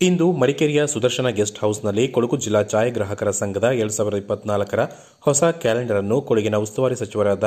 ಇಂದು ಮಡಿಕೇರಿಯ ಸುದರ್ಶನ ಗೆಸ್ಟ್ ಹೌಸ್ನಲ್ಲಿ ಕೊಡಗು ಜಿಲ್ಲಾ ಛಾಯಾಗ್ರಾಹಕರ ಸಂಘದ ಎರಡು ಸಾವಿರದ ಇಪ್ಪತ್ನಾಲ್ಕರ ಹೊಸ ಕ್ಯಾಲೆಂಡರ್ ಅನ್ನು ಕೊಡಗಿನ ಉಸ್ತುವಾರಿ ಸಚಿವರಾದ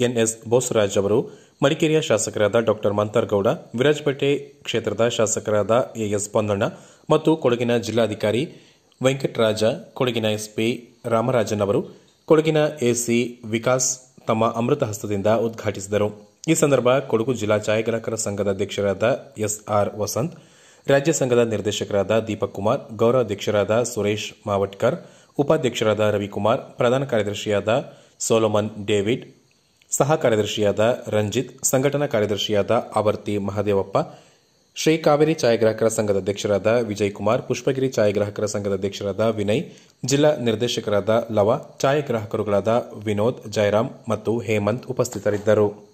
ಎನ್ಎಸ್ ಬೋಸರಾಜ್ ಅವರು, ಮಡಿಕೇರಿಯ ಶಾಸಕರಾದ ಡಾ ಮಂತರ್ಗೌಡ, ವಿರಾಜಪೇಟೆ ಕ್ಷೇತ್ರದ ಶಾಸಕರಾದ ಎಎಸ್ ಪೊನ್ನಣ್ಣ ಮತ್ತು ಕೊಡಗಿನ ಜಿಲ್ಲಾಧಿಕಾರಿ ವೆಂಕಟರಾಜ, ಕೊಡಗಿನ ಎಸ್ಪಿ ರಾಮರಾಜನ್ ಅವರು, ಕೊಡಗಿನ ಎಸಿ ವಿಕಾಸ್ ತಮ್ಮ ಅಮೃತ ಹಸ್ತದಿಂದ ಉದ್ಘಾಟಿಸಿದರು. ಈ ಸಂದರ್ಭ ಕೊಡಗು ಜಿಲ್ಲಾ ಛಾಯಾಗ್ರಾಹಕರ ಸಂಘದ ಅಧ್ಯಕ್ಷರಾದ ಎಸ್ಆರ್ ವಸಂತ್ ರಾಜ್ಯ ಸಂಘದ ನಿರ್ದೇಶಕರಾದ ದೀಪಕ್ ಕುಮಾರ್, ಗೌರವಾಧ್ಯಕ್ಷರಾದ ಸುರೇಶ್ ಮಾವಟ್ಕರ್, ಉಪಾಧ್ಯಕ್ಷರಾದ ರವಿಕುಮಾರ್, ಪ್ರಧಾನ ಕಾರ್ಯದರ್ಶಿಯಾದ ಸೋಲೋಮನ್ ಡೇವಿಡ್, ಸಹ ಕಾರ್ಯದರ್ಶಿಯಾದ ರಂಜಿತ್, ಸಂಘಟನಾ ಕಾರ್ಯದರ್ಶಿಯಾದ ಆವರ್ತಿ ಮಹದೇವಪ್ಪ, ಶ್ರೀ ಕಾವೇರಿ ಛಾಯಾಗ್ರಾಹಕರ ಸಂಘದ ಅಧ್ಯಕ್ಷರಾದ ವಿಜಯ್ ಕುಮಾರ್ ಪುಷ್ಪಗಿರಿ ಛಾಯಾಗ್ರಾಹಕರ ಸಂಘದ ಅಧ್ಯಕ್ಷರಾದ ವಿನಯ್, ಜಿಲ್ಲಾ ನಿರ್ದೇಶಕರಾದ ಲವ, ಛಾಯಾಗ್ರಾಹಕರುಗಳಾದ ವಿನೋದ್, ಜಯರಾಮ್ ಮತ್ತು ಹೇಮಂತ್ ಉಪಸ್ಥಿತರಿದ್ದರು.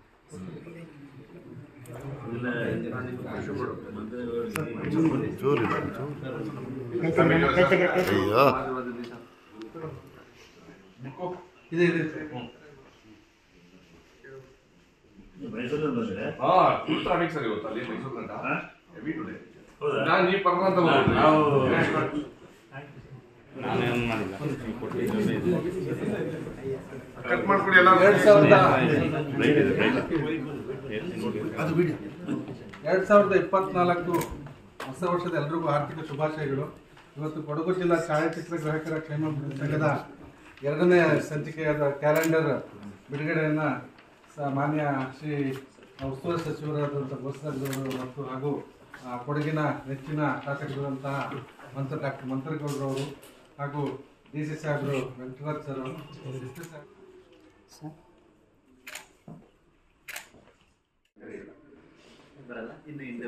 ಅಯ್ಯೋ ಹಾ ಫುಲ್ ಟ್ರಾಫಿಕ್ ಸರ್ ಇವತ್ತು ಅಲ್ಲಿ ಮೈಸೂರು ತನಕ ಹೆವಿ ಟುಡೇ ನಾನು ಈ ಪರ್ಮ ಅಂತ ಕಟ್ ಮಾಡ್ಕೊಡಿ ಎಲ್ಲ ಅದು ಸಾವಿರದ ಇಪ್ಪತ್ನಾಲ್ಕು ಹೊಸ ವರ್ಷದ ಎಲ್ರಿಗೂ ಆರ್ಥಿಕ ಶುಭಾಶಯಗಳು. ಇವತ್ತು ಕೊಡಗು ಜಿಲ್ಲಾ ಛಾಯಾಚಿತ್ರ ಗ್ರಾಹಕರ ಕ್ಷೇಮ ಸಂಘದ ಎರಡನೇ ಸಂಚಿಕೆಯಾದ ಕ್ಯಾಲೆಂಡರ್ ಬಿಡುಗಡೆಯನ್ನ ಮಾನ್ಯ ಶ್ರೀ ಉಸ್ತುವಾರಿ ಸಚಿವರಾದಂಥ ಮತ್ತು ಹಾಗೂ ಕೊಡಗಿನ ನೆಚ್ಚಿನ ಶಾಸಕರಾದಂತಹ ಮಂತ್ರ ಡಾಕ್ಟರ್ ಮಂತ್ರಗೌಡರವರು ಹಾಗೂ ಡಿ ಸಿ ಸಾಹೇಬರು ವೆಂಕಟರಾಜ್ ಸರ್ ಸಾಹೇಬ್ ಇನ್ನು ಹಿಂದೆ